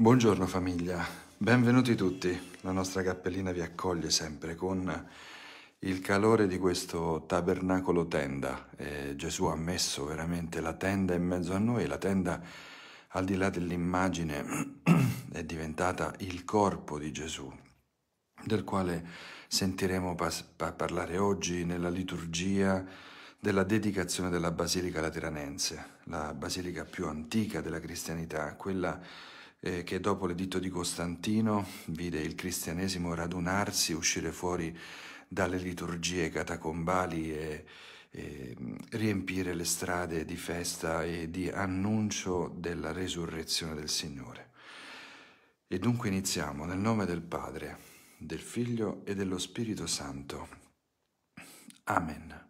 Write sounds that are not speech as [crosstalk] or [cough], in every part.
Buongiorno famiglia, benvenuti tutti. La nostra cappellina vi accoglie sempre con il calore di questo tabernacolo tenda. Eh, Gesù ha messo veramente la tenda in mezzo a noi, la tenda al di là dell'immagine [clears throat] è diventata il corpo di Gesù, del quale sentiremo parlare oggi nella liturgia della dedicazione della Basilica Lateranense, la basilica più antica della cristianità, quella eh, che dopo l'editto di Costantino vide il cristianesimo radunarsi, uscire fuori dalle liturgie catacombali e, e riempire le strade di festa e di annuncio della resurrezione del Signore. E dunque iniziamo nel nome del Padre, del Figlio e dello Spirito Santo. Amen.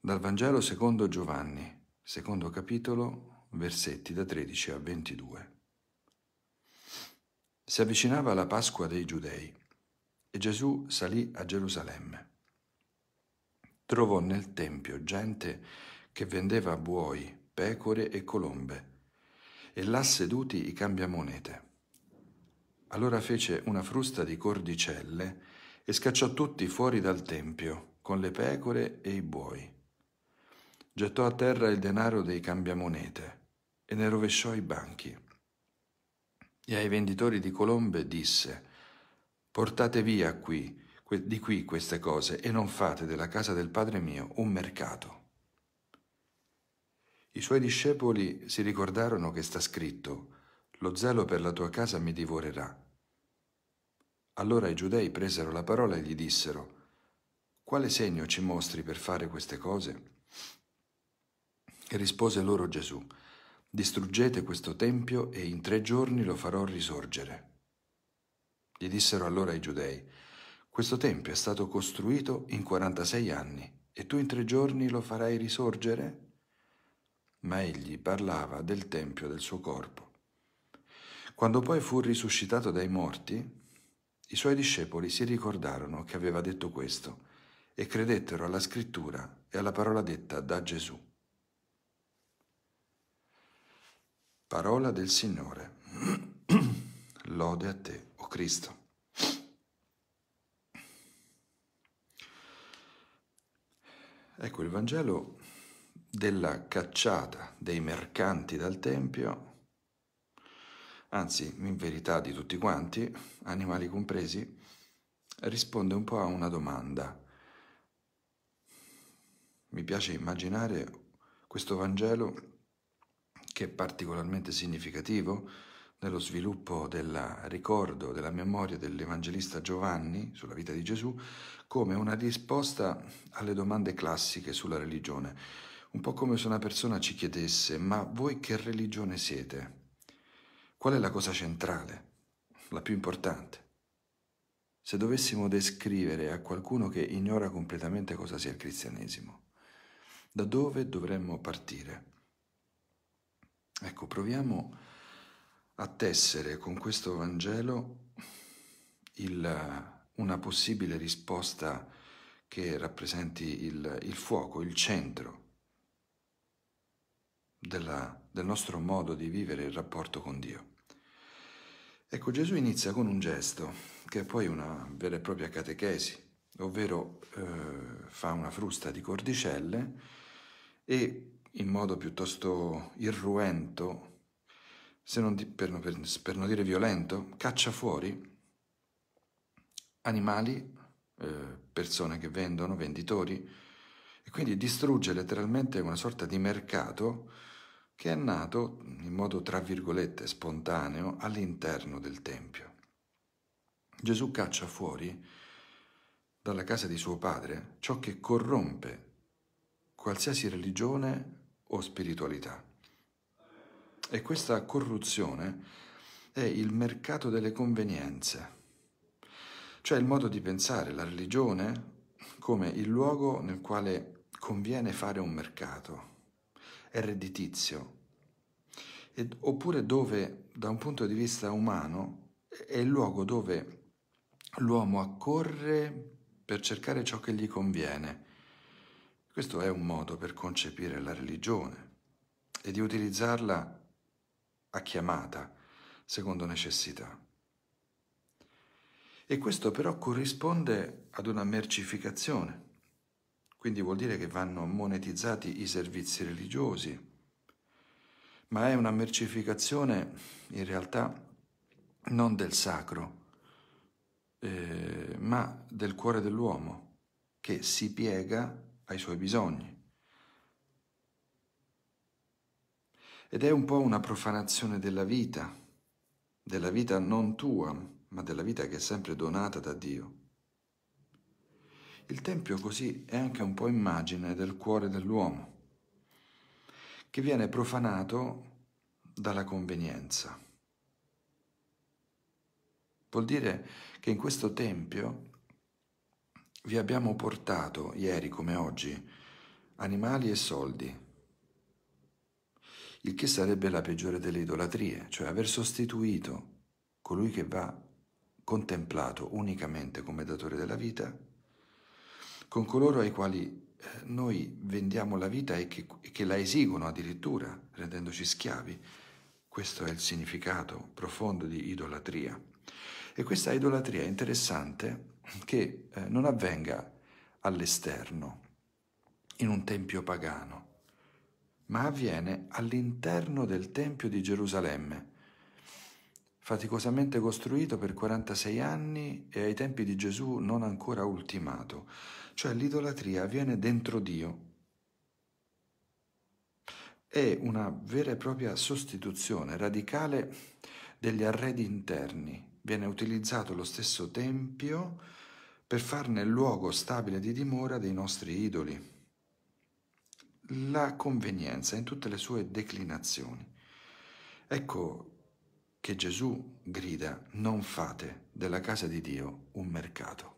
Dal Vangelo secondo Giovanni, secondo capitolo, versetti da 13 a 22. Si avvicinava la Pasqua dei Giudei e Gesù salì a Gerusalemme. Trovò nel Tempio gente che vendeva buoi, pecore e colombe, e là seduti i cambiamonete. Allora fece una frusta di cordicelle e scacciò tutti fuori dal Tempio, con le pecore e i buoi. Gettò a terra il denaro dei cambiamonete e ne rovesciò i banchi. E ai venditori di colombe disse, portate via qui, di qui queste cose e non fate della casa del Padre mio un mercato. I suoi discepoli si ricordarono che sta scritto, lo zelo per la tua casa mi divorerà. Allora i giudei presero la parola e gli dissero, quale segno ci mostri per fare queste cose? E rispose loro Gesù, Distruggete questo tempio e in tre giorni lo farò risorgere. Gli dissero allora i giudei, questo tempio è stato costruito in 46 anni e tu in tre giorni lo farai risorgere? Ma egli parlava del tempio del suo corpo. Quando poi fu risuscitato dai morti, i suoi discepoli si ricordarono che aveva detto questo e credettero alla scrittura e alla parola detta da Gesù. Parola del Signore. [clears throat] Lode a te, o oh Cristo. Ecco il Vangelo della cacciata dei mercanti dal Tempio, anzi in verità di tutti quanti, animali compresi, risponde un po' a una domanda. Mi piace immaginare questo Vangelo che è particolarmente significativo nello sviluppo del ricordo, della memoria dell'Evangelista Giovanni sulla vita di Gesù, come una risposta alle domande classiche sulla religione. Un po' come se una persona ci chiedesse, ma voi che religione siete? Qual è la cosa centrale, la più importante? Se dovessimo descrivere a qualcuno che ignora completamente cosa sia il cristianesimo, da dove dovremmo partire? Ecco, proviamo a tessere con questo Vangelo il, una possibile risposta che rappresenti il, il fuoco, il centro della, del nostro modo di vivere il rapporto con Dio. Ecco, Gesù inizia con un gesto che è poi una vera e propria catechesi, ovvero eh, fa una frusta di cordicelle e in modo piuttosto irruento, se non di, per, per, per, non dire violento, caccia fuori animali, eh, persone che vendono, venditori, e quindi distrugge letteralmente una sorta di mercato che è nato in modo tra virgolette spontaneo all'interno del Tempio. Gesù caccia fuori dalla casa di suo padre ciò che corrompe qualsiasi religione o spiritualità. E questa corruzione è il mercato delle convenienze, cioè il modo di pensare la religione come il luogo nel quale conviene fare un mercato, è redditizio, ed, oppure dove da un punto di vista umano è il luogo dove l'uomo accorre per cercare ciò che gli conviene questo è un modo per concepire la religione e di utilizzarla a chiamata, secondo necessità. E questo però corrisponde ad una mercificazione, quindi vuol dire che vanno monetizzati i servizi religiosi, ma è una mercificazione in realtà non del sacro, eh, ma del cuore dell'uomo che si piega ai suoi bisogni. Ed è un po' una profanazione della vita, della vita non tua, ma della vita che è sempre donata da Dio. Il Tempio così è anche un po' immagine del cuore dell'uomo, che viene profanato dalla convenienza. Vuol dire che in questo Tempio vi abbiamo portato, ieri come oggi, animali e soldi, il che sarebbe la peggiore delle idolatrie, cioè aver sostituito colui che va contemplato unicamente come datore della vita, con coloro ai quali eh, noi vendiamo la vita e che, che la esigono addirittura, rendendoci schiavi. Questo è il significato profondo di idolatria. E questa idolatria è interessante che eh, non avvenga all'esterno, in un tempio pagano, ma avviene all'interno del Tempio di Gerusalemme, faticosamente costruito per 46 anni e ai tempi di Gesù non ancora ultimato, cioè l'idolatria avviene dentro Dio. È una vera e propria sostituzione radicale degli arredi interni. Viene utilizzato lo stesso Tempio per farne il luogo stabile di dimora dei nostri idoli la convenienza in tutte le sue declinazioni. Ecco che Gesù grida, non fate della casa di Dio un mercato.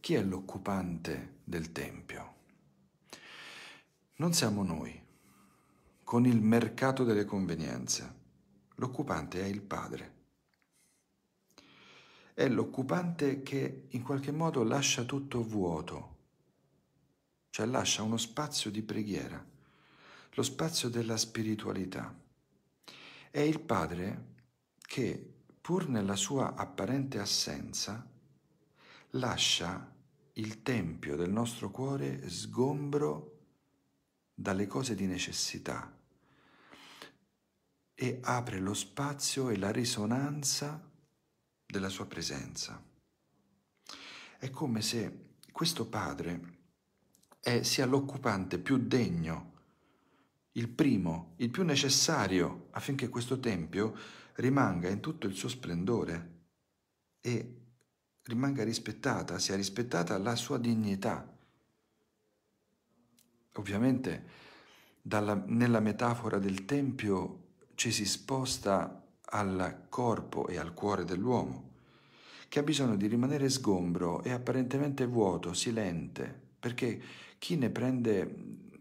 Chi è l'occupante del Tempio? Non siamo noi, con il mercato delle convenienze. L'occupante è il Padre è l'occupante che in qualche modo lascia tutto vuoto, cioè lascia uno spazio di preghiera, lo spazio della spiritualità. È il padre che, pur nella sua apparente assenza, lascia il tempio del nostro cuore sgombro dalle cose di necessità e apre lo spazio e la risonanza della sua presenza. È come se questo padre è, sia l'occupante più degno, il primo, il più necessario affinché questo tempio rimanga in tutto il suo splendore e rimanga rispettata, sia rispettata la sua dignità. Ovviamente dalla, nella metafora del Tempio ci si sposta al corpo e al cuore dell'uomo, che ha bisogno di rimanere sgombro e apparentemente vuoto, silente, perché chi ne prende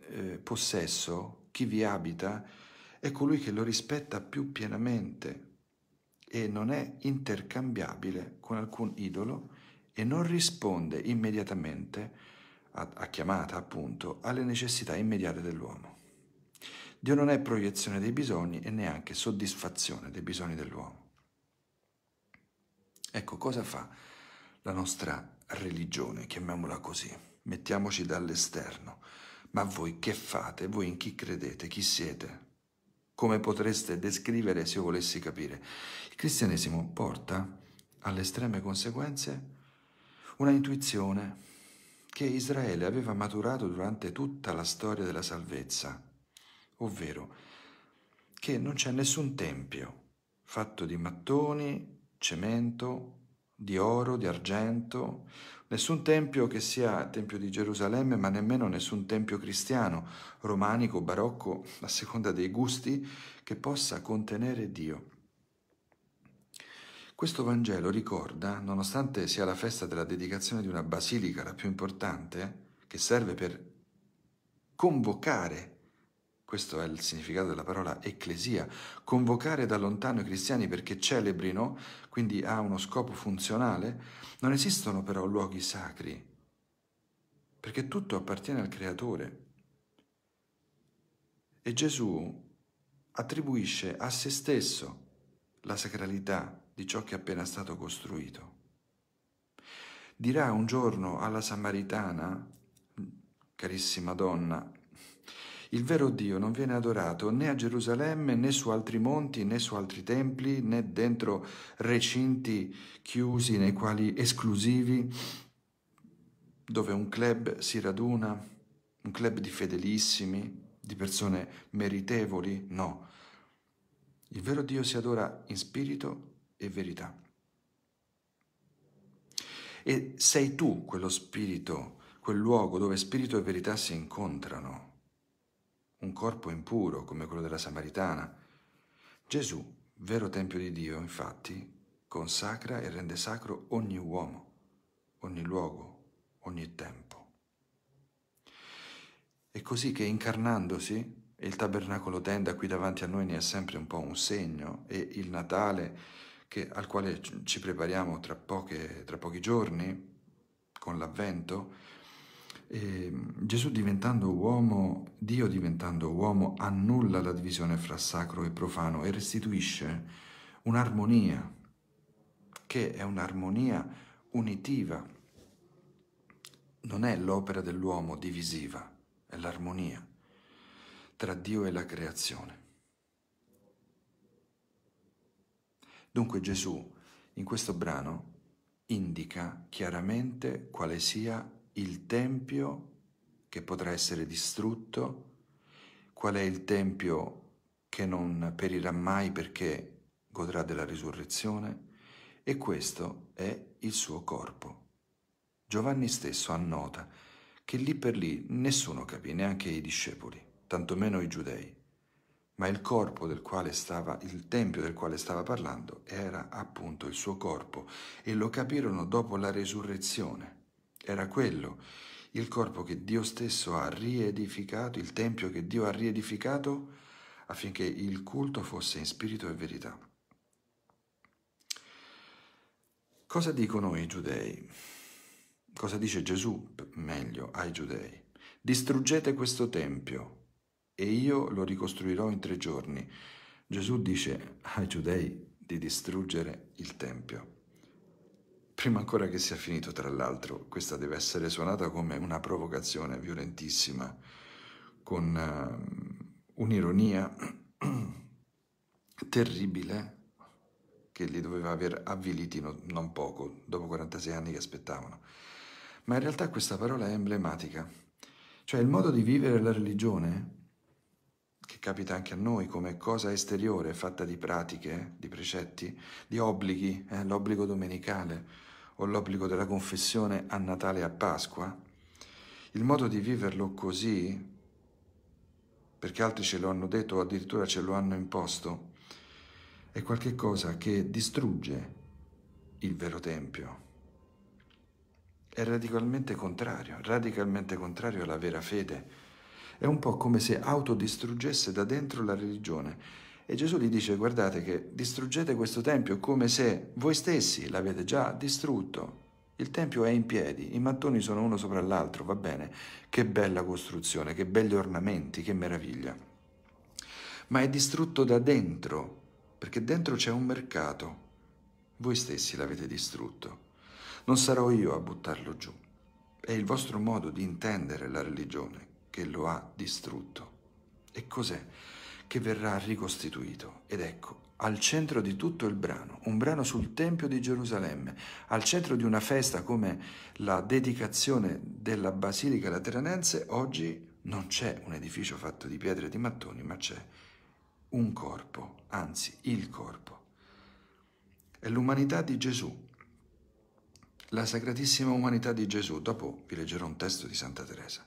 eh, possesso, chi vi abita, è colui che lo rispetta più pienamente e non è intercambiabile con alcun idolo e non risponde immediatamente a, a chiamata appunto alle necessità immediate dell'uomo. Dio non è proiezione dei bisogni e neanche soddisfazione dei bisogni dell'uomo. Ecco cosa fa la nostra religione, chiamiamola così. Mettiamoci dall'esterno. Ma voi che fate? Voi in chi credete? Chi siete? Come potreste descrivere se io volessi capire? Il cristianesimo porta alle estreme conseguenze una intuizione che Israele aveva maturato durante tutta la storia della salvezza ovvero che non c'è nessun tempio fatto di mattoni, cemento, di oro, di argento, nessun tempio che sia tempio di Gerusalemme, ma nemmeno nessun tempio cristiano, romanico, barocco, a seconda dei gusti, che possa contenere Dio. Questo Vangelo ricorda, nonostante sia la festa della dedicazione di una basilica la più importante, che serve per convocare questo è il significato della parola ecclesia, convocare da lontano i cristiani perché celebrino, quindi ha uno scopo funzionale, non esistono però luoghi sacri, perché tutto appartiene al Creatore. E Gesù attribuisce a se stesso la sacralità di ciò che è appena stato costruito. Dirà un giorno alla Samaritana, carissima donna, il vero Dio non viene adorato né a Gerusalemme né su altri monti né su altri templi né dentro recinti chiusi nei quali esclusivi dove un club si raduna, un club di fedelissimi, di persone meritevoli, no. Il vero Dio si adora in spirito e verità. E sei tu quello spirito, quel luogo dove spirito e verità si incontrano un corpo impuro come quello della Samaritana. Gesù, vero Tempio di Dio, infatti, consacra e rende sacro ogni uomo, ogni luogo, ogni tempo. È così che incarnandosi, e il tabernacolo tenda qui davanti a noi ne è sempre un po' un segno, e il Natale che, al quale ci prepariamo tra, poche, tra pochi giorni, con l'avvento, e Gesù diventando uomo, Dio diventando uomo, annulla la divisione fra sacro e profano e restituisce un'armonia, che è un'armonia unitiva. Non è l'opera dell'uomo divisiva, è l'armonia tra Dio e la creazione. Dunque Gesù in questo brano indica chiaramente quale sia il tempio che potrà essere distrutto, qual è il tempio che non perirà mai perché godrà della risurrezione, e questo è il suo corpo. Giovanni stesso annota che lì per lì nessuno capì, neanche i discepoli, tantomeno i giudei, ma il corpo del quale stava, il tempio del quale stava parlando era appunto il suo corpo e lo capirono dopo la resurrezione. Era quello, il corpo che Dio stesso ha riedificato, il tempio che Dio ha riedificato affinché il culto fosse in spirito e verità. Cosa dicono i giudei? Cosa dice Gesù, meglio, ai giudei? Distruggete questo tempio e io lo ricostruirò in tre giorni. Gesù dice ai giudei di distruggere il tempio. Prima ancora che sia finito, tra l'altro, questa deve essere suonata come una provocazione violentissima, con uh, un'ironia [clears throat] terribile che li doveva aver avviliti no, non poco, dopo 46 anni che aspettavano. Ma in realtà questa parola è emblematica, cioè il modo di vivere la religione, che capita anche a noi come cosa esteriore, fatta di pratiche, di precetti, di obblighi, eh, l'obbligo domenicale, o l'obbligo della confessione a Natale e a Pasqua, il modo di viverlo così, perché altri ce lo hanno detto o addirittura ce lo hanno imposto, è qualcosa che distrugge il vero Tempio. È radicalmente contrario, radicalmente contrario alla vera fede. È un po' come se autodistruggesse da dentro la religione e Gesù gli dice, guardate che distruggete questo tempio come se voi stessi l'avete già distrutto. Il tempio è in piedi, i mattoni sono uno sopra l'altro, va bene. Che bella costruzione, che belli ornamenti, che meraviglia. Ma è distrutto da dentro, perché dentro c'è un mercato. Voi stessi l'avete distrutto. Non sarò io a buttarlo giù. È il vostro modo di intendere la religione che lo ha distrutto. E cos'è? Che verrà ricostituito. Ed ecco, al centro di tutto il brano, un brano sul Tempio di Gerusalemme, al centro di una festa come la dedicazione della Basilica Lateranense, oggi non c'è un edificio fatto di pietre e di mattoni, ma c'è un corpo, anzi il corpo. È l'umanità di Gesù, la sacratissima umanità di Gesù. Dopo vi leggerò un testo di Santa Teresa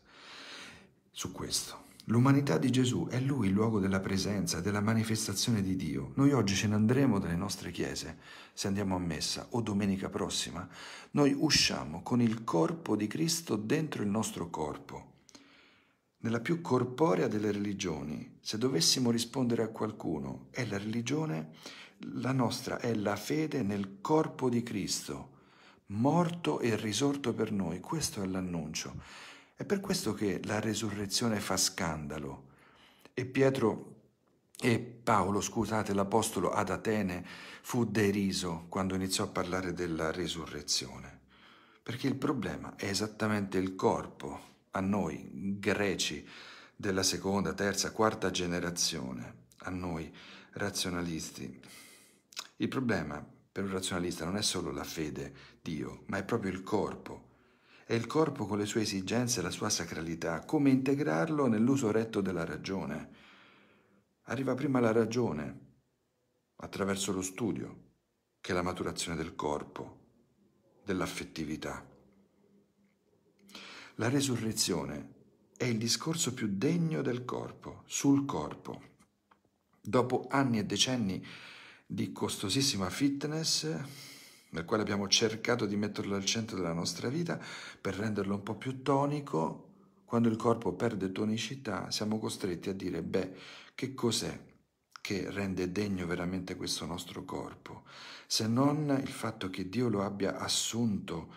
su questo. L'umanità di Gesù è Lui il luogo della presenza, della manifestazione di Dio. Noi oggi ce ne andremo dalle nostre chiese, se andiamo a messa, o domenica prossima. Noi usciamo con il corpo di Cristo dentro il nostro corpo. Nella più corporea delle religioni, se dovessimo rispondere a qualcuno, è la religione, la nostra è la fede nel corpo di Cristo, morto e risorto per noi. Questo è l'annuncio. È per questo che la resurrezione fa scandalo. E Pietro E Paolo, scusate, l'apostolo ad Atene fu deriso quando iniziò a parlare della risurrezione, perché il problema è esattamente il corpo, a noi greci della seconda, terza, quarta generazione, a noi razionalisti. Il problema per un razionalista non è solo la fede, Dio, ma è proprio il corpo. È il corpo con le sue esigenze e la sua sacralità, come integrarlo nell'uso retto della ragione. Arriva prima la ragione, attraverso lo studio, che la maturazione del corpo, dell'affettività. La resurrezione è il discorso più degno del corpo, sul corpo. Dopo anni e decenni di costosissima fitness, nel quale abbiamo cercato di metterlo al centro della nostra vita per renderlo un po' più tonico, quando il corpo perde tonicità, siamo costretti a dire, beh, che cos'è che rende degno veramente questo nostro corpo, se non il fatto che Dio lo abbia assunto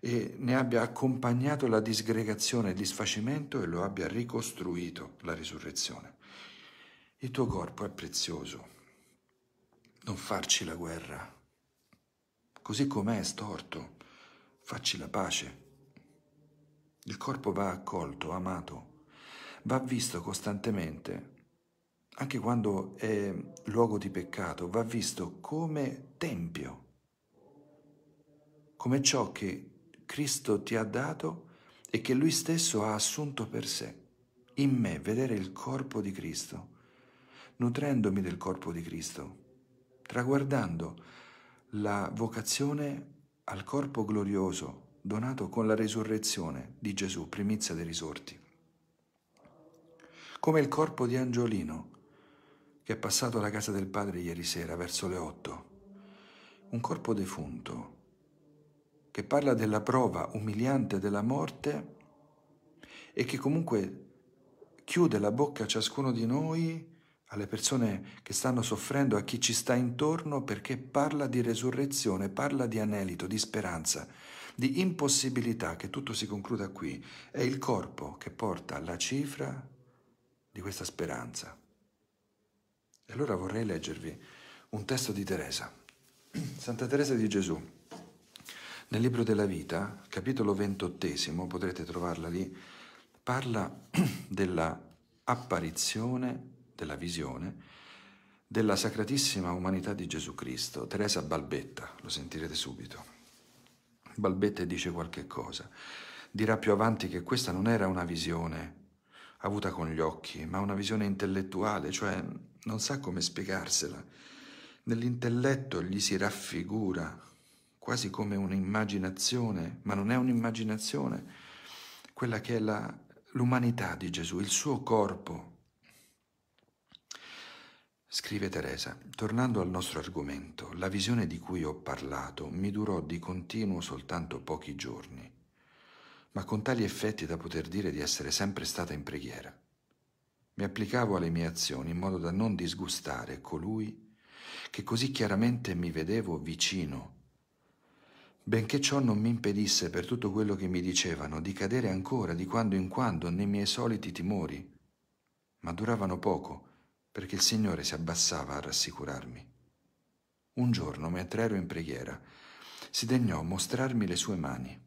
e ne abbia accompagnato la disgregazione, il disfacimento e lo abbia ricostruito, la risurrezione. Il tuo corpo è prezioso, non farci la guerra, così com'è è storto, facci la pace. Il corpo va accolto, amato, va visto costantemente. Anche quando è luogo di peccato, va visto come tempio, come ciò che Cristo ti ha dato e che Lui stesso ha assunto per sé. In me vedere il corpo di Cristo, nutrendomi del corpo di Cristo, traguardando la vocazione al corpo glorioso donato con la risurrezione di Gesù, primizia dei risorti. Come il corpo di Angiolino, che è passato alla casa del padre ieri sera verso le otto. Un corpo defunto che parla della prova umiliante della morte e che comunque chiude la bocca a ciascuno di noi, alle persone che stanno soffrendo, a chi ci sta intorno, perché parla di resurrezione, parla di anelito, di speranza, di impossibilità, che tutto si concluda qui. È il corpo che porta la cifra di questa speranza. E allora vorrei leggervi un testo di Teresa, [clears throat] Santa Teresa di Gesù. Nel libro della vita, capitolo ventottesimo, potrete trovarla lì, parla [clears throat] della apparizione, della visione, della sacratissima umanità di Gesù Cristo. Teresa balbetta, lo sentirete subito. Balbetta e dice qualche cosa. Dirà più avanti che questa non era una visione avuta con gli occhi, ma una visione intellettuale, cioè non sa come spiegarsela. Nell'intelletto gli si raffigura quasi come un'immaginazione, ma non è un'immaginazione, quella che è l'umanità di Gesù, il suo corpo. Scrive Teresa, tornando al nostro argomento, la visione di cui ho parlato mi durò di continuo soltanto pochi giorni, ma con tali effetti da poter dire di essere sempre stata in preghiera. Mi applicavo alle mie azioni in modo da non disgustare colui che così chiaramente mi vedevo vicino, benché ciò non mi impedisse per tutto quello che mi dicevano di cadere ancora di quando in quando nei miei soliti timori, ma duravano poco perché il Signore si abbassava a rassicurarmi. Un giorno, mentre ero in preghiera, si degnò mostrarmi le sue mani.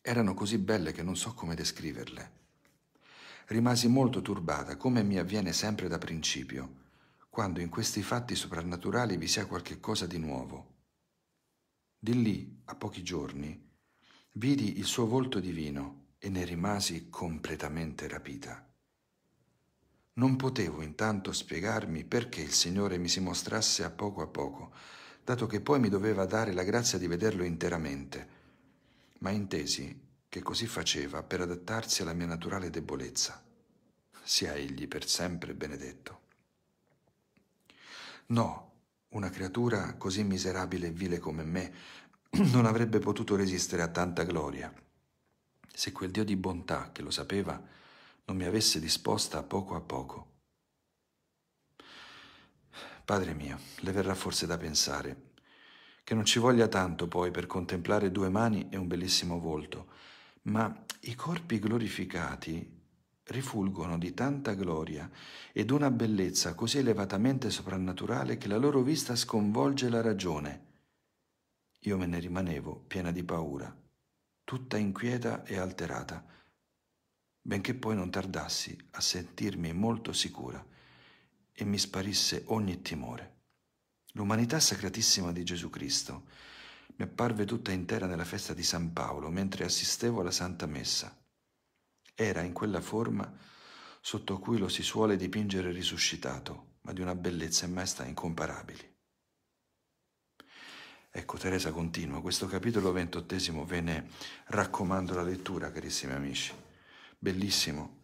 Erano così belle che non so come descriverle rimasi molto turbata, come mi avviene sempre da principio, quando in questi fatti soprannaturali vi sia qualche cosa di nuovo. Di lì, a pochi giorni, vidi il suo volto divino e ne rimasi completamente rapita. Non potevo intanto spiegarmi perché il Signore mi si mostrasse a poco a poco, dato che poi mi doveva dare la grazia di vederlo interamente, ma intesi che così faceva per adattarsi alla mia naturale debolezza. Sia egli per sempre benedetto. No, una creatura così miserabile e vile come me [clears throat] non avrebbe potuto resistere a tanta gloria, se quel Dio di bontà che lo sapeva non mi avesse disposta a poco a poco. Padre mio, le verrà forse da pensare che non ci voglia tanto poi per contemplare due mani e un bellissimo volto, ma i corpi glorificati rifulgono di tanta gloria ed una bellezza così elevatamente soprannaturale che la loro vista sconvolge la ragione. Io me ne rimanevo piena di paura, tutta inquieta e alterata, benché poi non tardassi a sentirmi molto sicura e mi sparisse ogni timore. L'umanità sacratissima di Gesù Cristo mi apparve tutta intera nella festa di San Paolo mentre assistevo alla Santa Messa era in quella forma sotto cui lo si suole dipingere risuscitato, ma di una bellezza e maestà incomparabili. Ecco, Teresa continua, questo capitolo ventottesimo ve ne raccomando la lettura, carissimi amici. Bellissimo.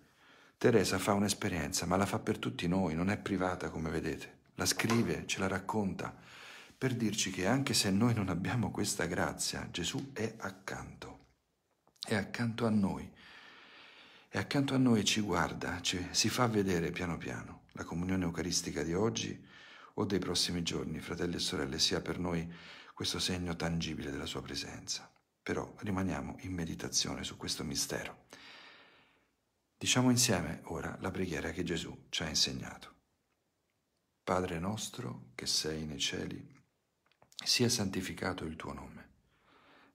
Teresa fa un'esperienza, ma la fa per tutti noi, non è privata come vedete. La scrive, ce la racconta, per dirci che anche se noi non abbiamo questa grazia, Gesù è accanto. È accanto a noi e accanto a noi ci guarda, ci, si fa vedere piano piano. La comunione eucaristica di oggi o dei prossimi giorni, fratelli e sorelle, sia per noi questo segno tangibile della sua presenza. Però rimaniamo in meditazione su questo mistero. Diciamo insieme ora la preghiera che Gesù ci ha insegnato. Padre nostro che sei nei cieli, sia santificato il tuo nome,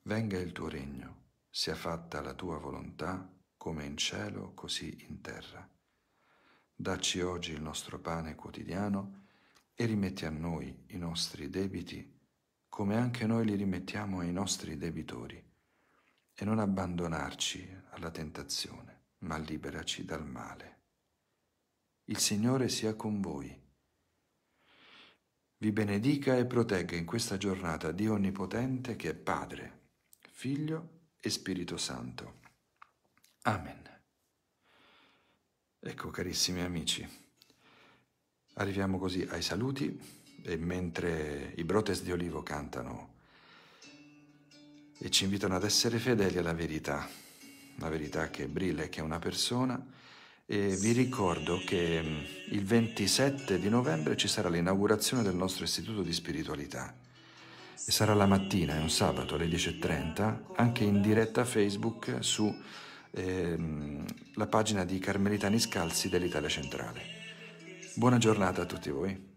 venga il tuo regno, sia fatta la tua volontà come in cielo, così in terra. Dacci oggi il nostro pane quotidiano e rimetti a noi i nostri debiti, come anche noi li rimettiamo ai nostri debitori, e non abbandonarci alla tentazione, ma liberaci dal male. Il Signore sia con voi. Vi benedica e protegga in questa giornata Dio Onnipotente che è Padre, Figlio e Spirito Santo. Amen. Ecco carissimi amici, arriviamo così ai saluti e mentre i brotes di olivo cantano e ci invitano ad essere fedeli alla verità, la verità che brilla e che è una persona, e vi ricordo che mm, il 27 di novembre ci sarà l'inaugurazione del nostro istituto di spiritualità e sarà la mattina, è un sabato alle 10.30, anche in diretta Facebook su ehm, la pagina di Carmelitani Scalzi dell'Italia Centrale. Buona giornata a tutti voi.